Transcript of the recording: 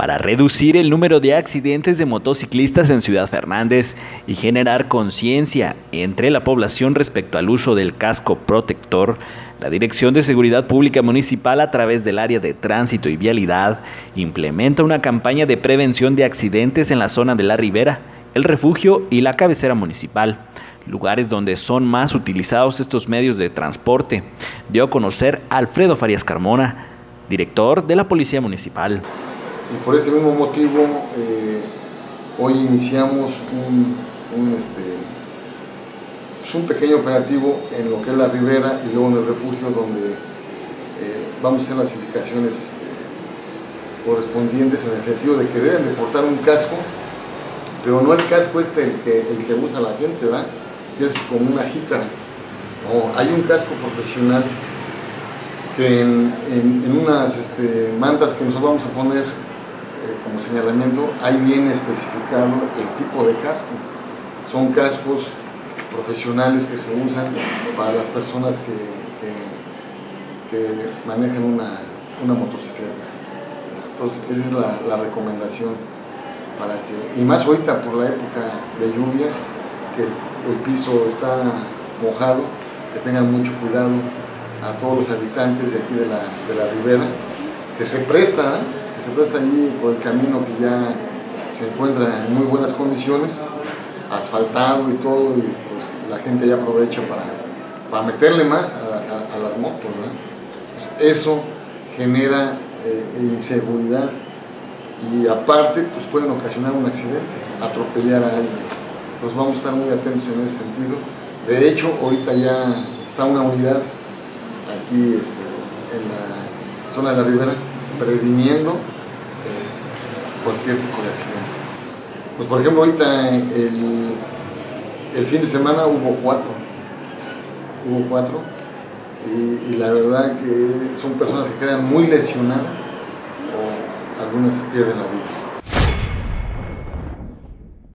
para reducir el número de accidentes de motociclistas en Ciudad Fernández y generar conciencia entre la población respecto al uso del casco protector, la Dirección de Seguridad Pública Municipal a través del área de tránsito y vialidad implementa una campaña de prevención de accidentes en la zona de la Ribera, el refugio y la cabecera municipal lugares donde son más utilizados estos medios de transporte, dio a conocer Alfredo Farías Carmona, director de la Policía Municipal. Y por ese mismo motivo, eh, hoy iniciamos un, un, este, pues un, pequeño operativo en lo que es la ribera y luego en el refugio, donde eh, vamos a hacer las indicaciones este, correspondientes en el sentido de que deben de portar un casco, pero no el casco este el que, el que usa la gente, ¿verdad? que es como una jícara. No, hay un casco profesional que en, en, unas este, mantas que nosotros vamos a poner como señalamiento, ahí viene especificado el tipo de casco. Son cascos profesionales que se usan para las personas que, que, que manejan una, una, motocicleta. Entonces, esa es la, la recomendación para que, y más ahorita por la época de lluvias, que el piso está mojado, que tengan mucho cuidado a todos los habitantes de aquí de la, de la ribera, que se presta, presta allí por el camino que ya se encuentra en muy buenas condiciones, asfaltado y todo, y pues la gente ya aprovecha para, para meterle más a, las motos. Pues eso genera eh, inseguridad y aparte pues pueden ocasionar un accidente, atropellar a alguien pues vamos a estar muy atentos en ese sentido. De hecho, ahorita ya está una unidad aquí este, en la zona de la ribera previniendo cualquier tipo de accidente. Pues por ejemplo, ahorita el, el fin de semana hubo cuatro, hubo cuatro, y, y, la verdad que son personas que quedan muy lesionadas o algunas pierden la vida.